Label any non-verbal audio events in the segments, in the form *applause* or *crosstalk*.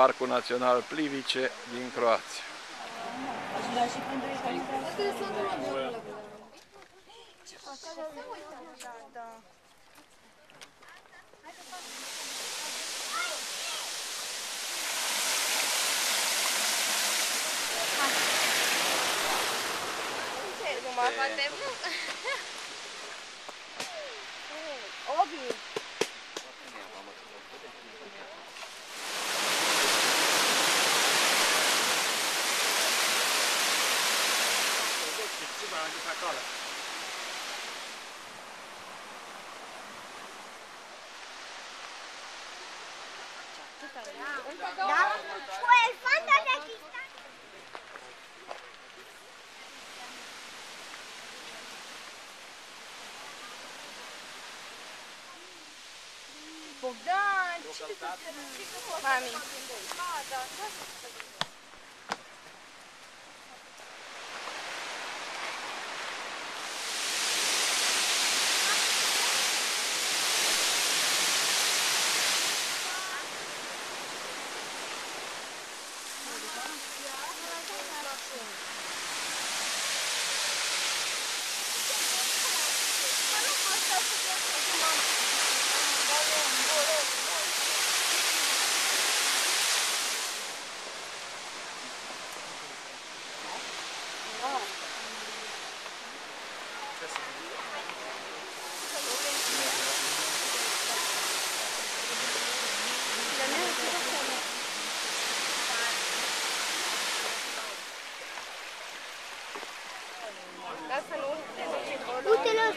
Parcul Național Plivice din Croația. Numai poate... Obi. Da? Cu elefanta de cristal. Bogdan, ce te Mami. Uite-le ăsta.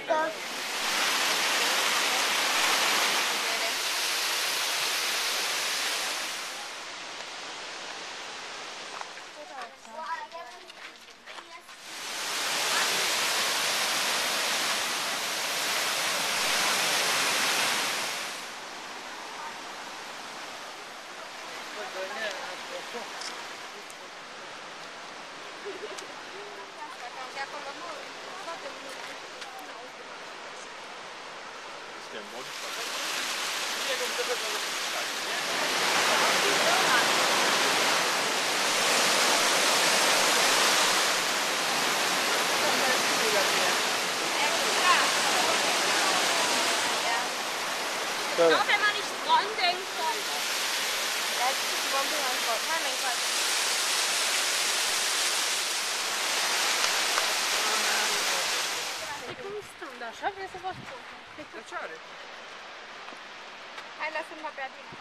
Da, *laughs* da. Auch wenn man nicht dran denkt, dann. Da ist die Bombe an. Nein, mein Gott. E cum stăm, da, așa vrei să faci tu. Hai, lasă-mă pe Adina.